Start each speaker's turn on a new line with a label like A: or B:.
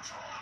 A: myself.